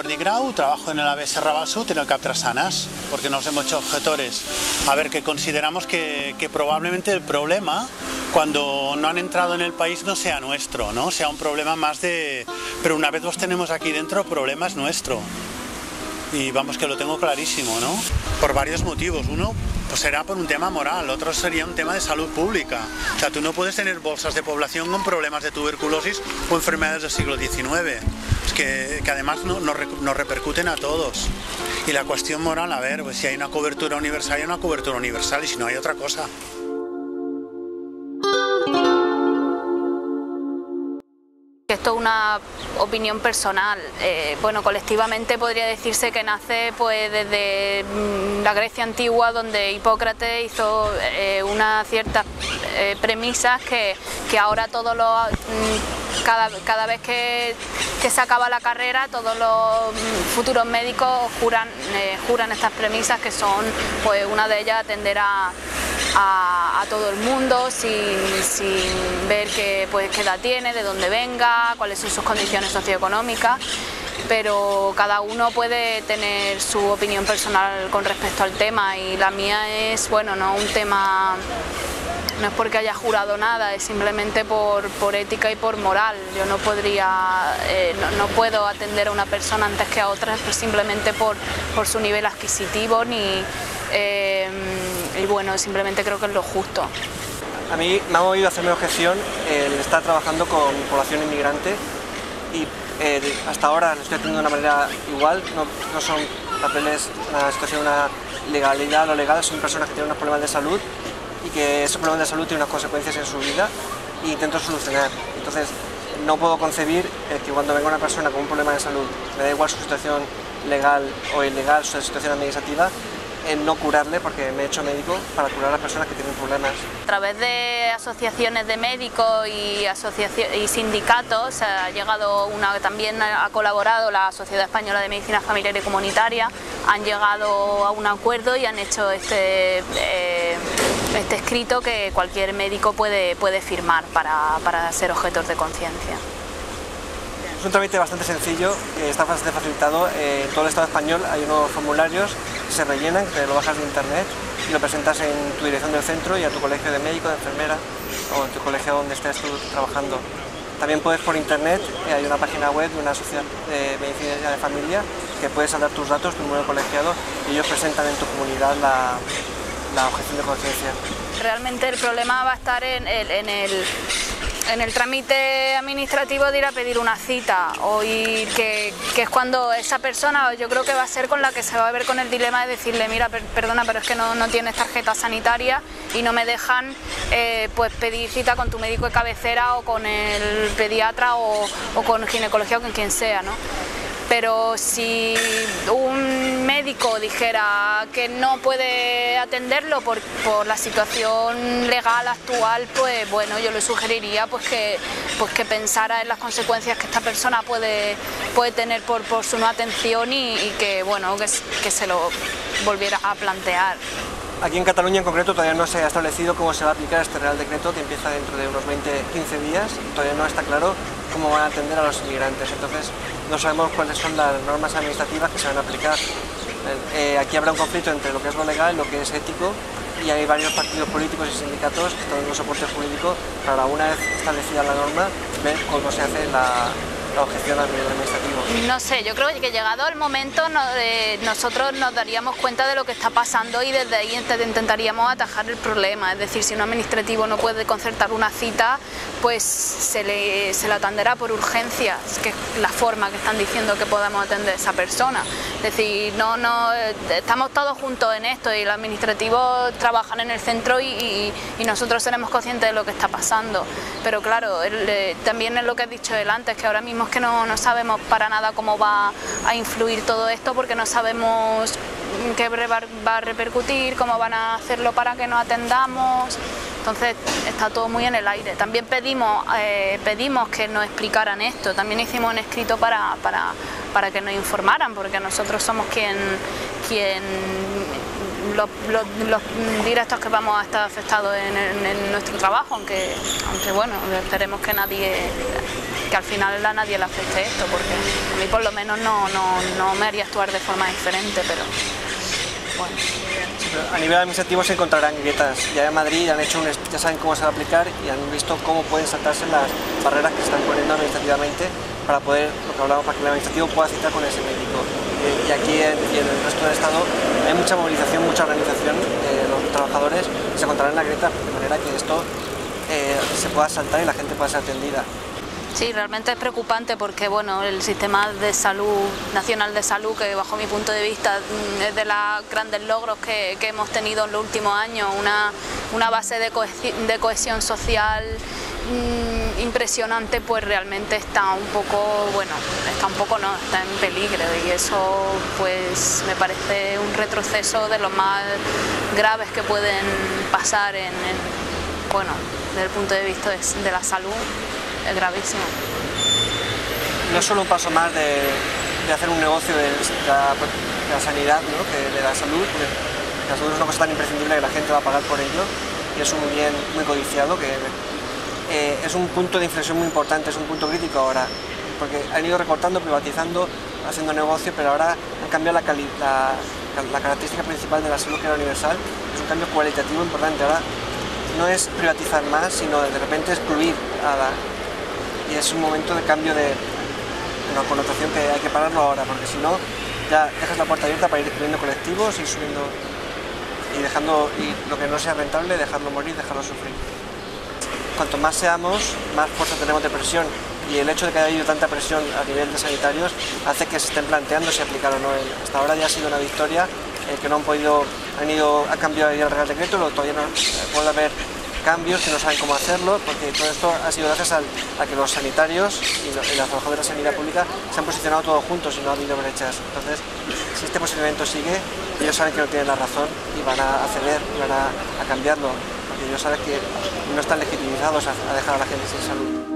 Jordi Grau, trabajo en el AVE Serra en el CAP Trasanas, porque nos hemos hecho objetores. A ver, que consideramos que, que, probablemente el problema, cuando no han entrado en el país, no sea nuestro, ¿no? Sea un problema más de... Pero una vez los tenemos aquí dentro, el problema es nuestro. Y vamos que lo tengo clarísimo, ¿no? Por varios motivos. Uno, pues será por un tema moral, otro sería un tema de salud pública. O sea, tú no puedes tener bolsas de población con problemas de tuberculosis o enfermedades del siglo XIX, que, además nos no, repercuten a todos. Y la cuestión moral, a ver, pues si hay una cobertura universal, hay una cobertura universal y si no hay otra cosa. Esto es una opinión personal. Eh, bueno, colectivamente podría decirse que nace pues desde mm, la Grecia antigua, donde Hipócrates hizo eh, unas ciertas eh, premisas que, ahora todos los mm, cada, vez que, se acaba la carrera, todos los mm, futuros médicos juran, juran estas premisas que son, pues una de ellas atender a, a, todo el mundo sin, ver qué, pues, qué edad tiene, de dónde venga, cuáles son sus condiciones socioeconómicas. Pero cada uno puede tener su opinión personal con respecto al tema y la mía es, bueno, no un tema, no es porque haya jurado nada, es simplemente por, ética y por moral. Yo no podría, eh, no, puedo atender a una persona antes que a otra simplemente por, por su nivel adquisitivo ni... Eh, y bueno, simplemente creo que es lo justo. A mí me ha movido a hacerme objeción el estar trabajando con población inmigrante y eh, hasta ahora lo estoy haciendo de una manera igual, no, son papeles, una situación, una legalidad o legal, son personas que tienen unos problemas de salud y que esos problemas de salud tienen unas consecuencias en su vida e intento solucionar. Entonces, no puedo concebir que cuando venga una persona con un problema de salud, me da igual su situación legal o ilegal, su situación administrativa, en no curarle porque me he hecho médico para curar a las personas que tienen problemas. A través de asociaciones de médicos y, y sindicatos ha llegado una, también ha colaborado la Sociedad Española de Medicina Familiar y Comunitaria, han llegado a un acuerdo y han hecho este, eh, este escrito que cualquier médico puede, puede firmar para, para ser objetor de conciencia. Es un trámite bastante sencillo, que está bastante facilitado. En todo el Estado español hay unos formularios que se rellenan, que lo bajas de internet y lo presentas en tu dirección del centro y a tu colegio de médico, de enfermera o en tu colegio donde estés tú trabajando. También puedes por internet, eh, hay una página web de una sociedad de medicina de familia que puedes dar tus datos, tu número colegiado y ellos presentan en tu comunidad la, la objeción de conciencia. Realmente el problema va a estar en el en el trámite administrativo de ir a pedir una cita o ir, que, es cuando esa persona, yo creo que va a ser con la que se va a ver con el dilema de decirle, mira, perdona, pero es que no, tienes tarjeta sanitaria y no me dejan eh, pues pedir cita con tu médico de cabecera o con el pediatra o, o con ginecología o con quien sea, ¿no? Pero si un médico dijera que no puede atenderlo por, la situación legal actual, pues bueno, yo le sugeriría pues que, pues que pensara en las consecuencias que esta persona puede, puede tener por, su no atención y, que, bueno, que se lo volviera a plantear. Aquí en Cataluña en concreto todavía no se ha establecido cómo se va a aplicar este Real Decreto que empieza dentro de unos 20-15 días. Todavía no está claro cómo van a atender a los inmigrantes. Entonces no sabemos cuáles son las normas administrativas que se van a aplicar. Eh, aquí habrá un conflicto entre lo que es lo legal y lo que es ético y hay varios partidos políticos y sindicatos que están dando soporte jurídico para una vez establecida la norma ver cómo se hace la, nivel? No sé, yo creo que llegado el momento nosotros nos daríamos cuenta de lo que está pasando y desde ahí intentaríamos atajar el problema. Es decir, si un administrativo no puede concertar una cita, pues se le, se atenderá por urgencias, que es la forma que están diciendo que podamos atender a esa persona. Es decir, no, no, estamos todos juntos en esto y los administrativos trabajan en el centro y, nosotros seremos conscientes de lo que está pasando. Pero claro, eh, también es lo que has dicho él antes, que ahora mismo que no, no sabemos para nada cómo va a influir todo esto porque no sabemos qué va a repercutir, cómo van a hacerlo para que nos atendamos. Entonces está todo muy en el aire. También pedimos, eh, pedimos que nos explicaran esto, también hicimos un escrito para, para, para que nos informaran, porque nosotros somos quien, quien los, directos que vamos a estar afectados en, en, nuestro trabajo, aunque, aunque bueno, esperemos que nadie que al final a nadie le afecte esto, porque a mí por lo menos no, no, me haría actuar de forma diferente, pero bueno. a nivel administrativo se encontrarán grietas. Ya en Madrid han hecho ya saben cómo se va a aplicar y han visto cómo pueden saltarse las barreras que se están poniendo administrativamente para poder, lo que hablamos, para que el administrativo pueda citar con ese médico. Eh, y aquí en, en, el resto del Estado hay mucha movilización, mucha organización de los trabajadores y se encontrarán en la grieta de manera que esto eh, se pueda saltar y la gente pueda ser atendida. Sí, realmente es preocupante porque bueno, el sistema de salud nacional de salud, que bajo mi punto de vista mm, es de los grandes logros que, hemos tenido en los últimos años, una, una base de cohesión, de cohesión social mm, impresionante, pues realmente está un poco, bueno, está un poco no, está en peligro y eso pues me parece un retroceso de los más graves que pueden pasar en, en bueno, desde el punto de vista de, la salud es gravísimo. No es solo un paso más de, hacer un negocio de, la, sanidad, ¿no? de la salud, la salud es una cosa tan imprescindible que la gente va a pagar por ello y es un bien muy codiciado que eh, es un punto de inflexión muy importante, es un punto crítico ahora, porque han ido recortando, privatizando, haciendo negocio, pero ahora han cambiado la, la, la característica principal de la salud que era universal, es un cambio cualitativo importante. Ahora no es privatizar más, sino de repente excluir a la... Y es un momento de cambio de una connotación que hay que pararlo ahora, porque si no, ya dejas la puerta abierta para ir excluyendo colectivos y subiendo y dejando y lo que no sea rentable, dejarlo morir, dejarlo sufrir. Cuanto más seamos, más fuerza tenemos de presión y el hecho de que haya habido tanta presión a nivel de sanitarios hace que se estén planteando si aplicar o no. Hasta ahora ya ha sido una victoria eh, que no han podido, han ido, ha cambiado el Real Decreto, todavía no puede haber cambios que no saben cómo hacerlo, porque todo esto ha sido gracias a, que los sanitarios y, los, trabajadores de la sanidad pública se han posicionado todos juntos y no ha habido brechas. Entonces, si este posicionamiento sigue, ellos saben que no tienen la razón y van a ceder, y van a, cambiarlo, porque ellos saben que no están legitimizados a dejar a la gente sin salud.